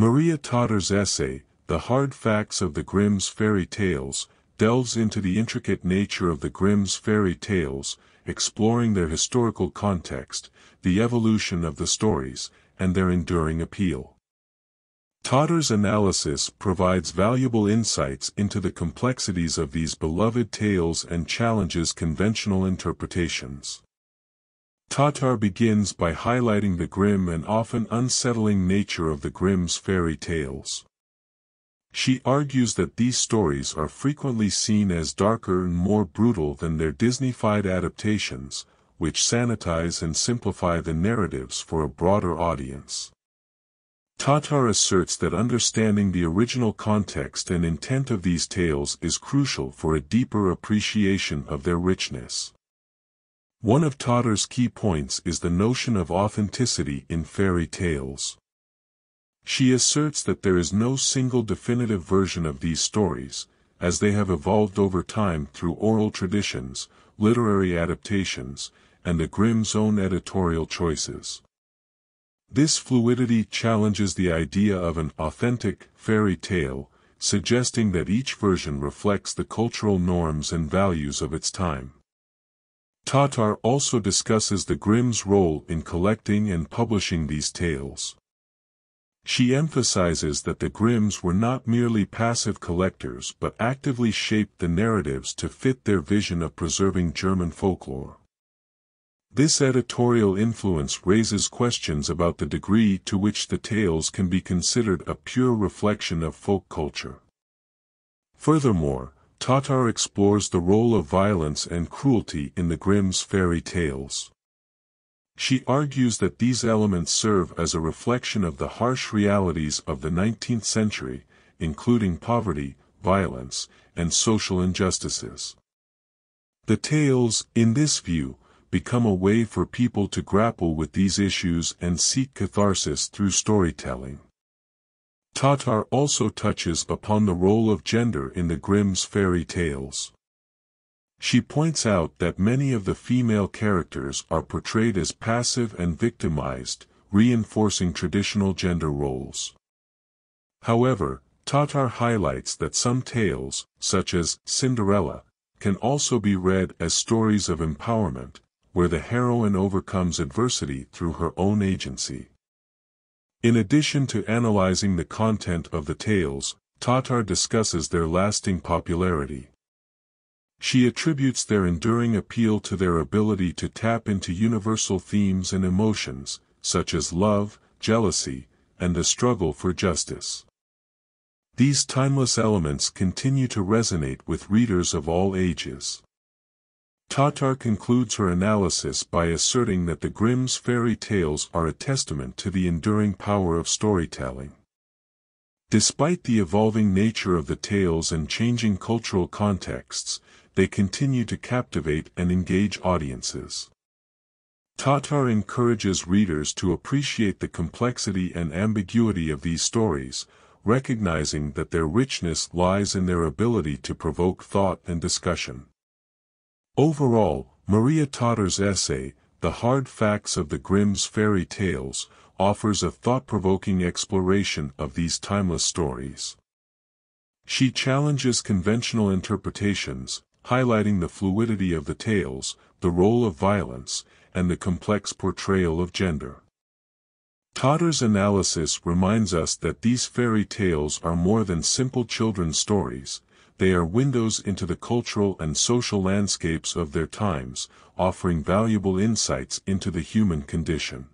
Maria Tatar's essay, The Hard Facts of the Grimm's Fairy Tales, delves into the intricate nature of the Grimm's fairy tales, exploring their historical context, the evolution of the stories, and their enduring appeal. Tatar's analysis provides valuable insights into the complexities of these beloved tales and challenges conventional interpretations. Tatar begins by highlighting the grim and often unsettling nature of the Grimm's fairy tales. She argues that these stories are frequently seen as darker and more brutal than their Disneyfied adaptations, which sanitize and simplify the narratives for a broader audience. Tatar asserts that understanding the original context and intent of these tales is crucial for a deeper appreciation of their richness. One of Tatar's key points is the notion of authenticity in fairy tales. She asserts that there is no single definitive version of these stories, as they have evolved over time through oral traditions, literary adaptations, and the Grimm's own editorial choices. This fluidity challenges the idea of an authentic fairy tale, suggesting that each version reflects the cultural norms and values of its time. Tatar also discusses the Grimm's role in collecting and publishing these tales. She emphasizes that the Grimms were not merely passive collectors but actively shaped the narratives to fit their vision of preserving German folklore. This editorial influence raises questions about the degree to which the tales can be considered a pure reflection of folk culture. Furthermore, Tatar explores the role of violence and cruelty in the Grimm's fairy tales. She argues that these elements serve as a reflection of the harsh realities of the 19th century, including poverty, violence, and social injustices. The tales, in this view, become a way for people to grapple with these issues and seek catharsis through storytelling. Tatar also touches upon the role of gender in the Grimm's fairy tales. She points out that many of the female characters are portrayed as passive and victimized, reinforcing traditional gender roles. However, Tatar highlights that some tales, such as Cinderella, can also be read as stories of empowerment, where the heroine overcomes adversity through her own agency. In addition to analyzing the content of the tales, Tatar discusses their lasting popularity. She attributes their enduring appeal to their ability to tap into universal themes and emotions, such as love, jealousy, and the struggle for justice. These timeless elements continue to resonate with readers of all ages. Tatar concludes her analysis by asserting that the Grimm's fairy tales are a testament to the enduring power of storytelling. Despite the evolving nature of the tales and changing cultural contexts, they continue to captivate and engage audiences. Tatar encourages readers to appreciate the complexity and ambiguity of these stories, recognizing that their richness lies in their ability to provoke thought and discussion. Overall, Maria Tatar's essay, The Hard Facts of the Grimm's Fairy Tales, offers a thought-provoking exploration of these timeless stories. She challenges conventional interpretations, highlighting the fluidity of the tales, the role of violence, and the complex portrayal of gender. Tatar's analysis reminds us that these fairy tales are more than simple children's stories, they are windows into the cultural and social landscapes of their times, offering valuable insights into the human condition.